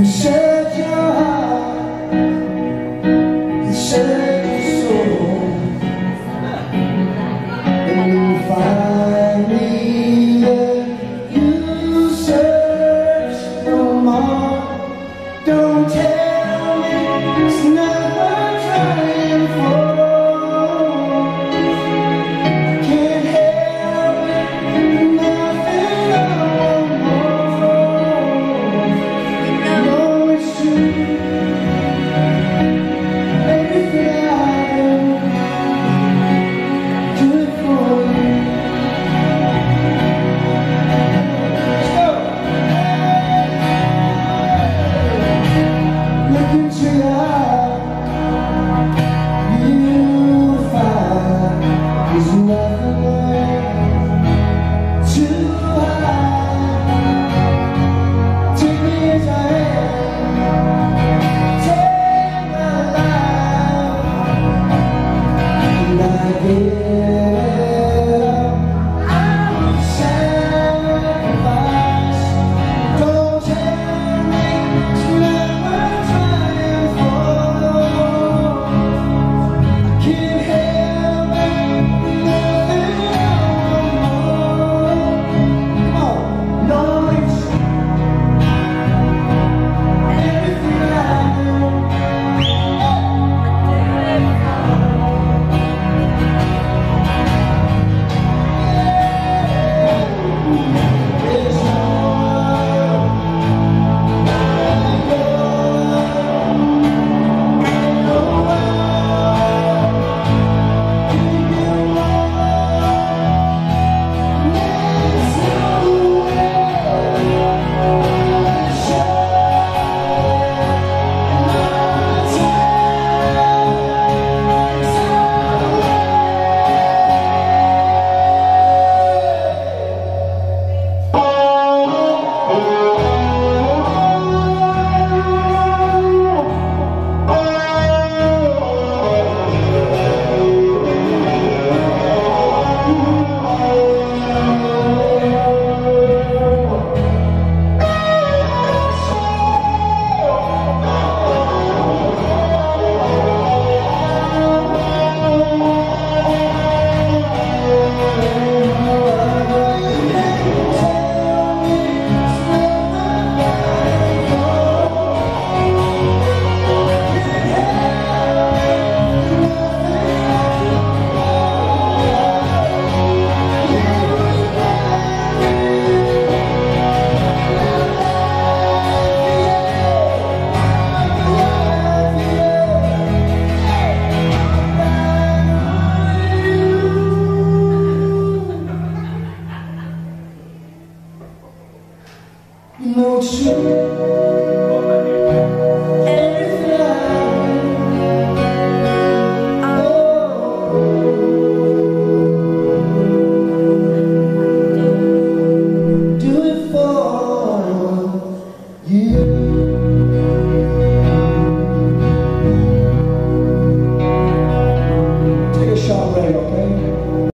You said your Oh. 母亲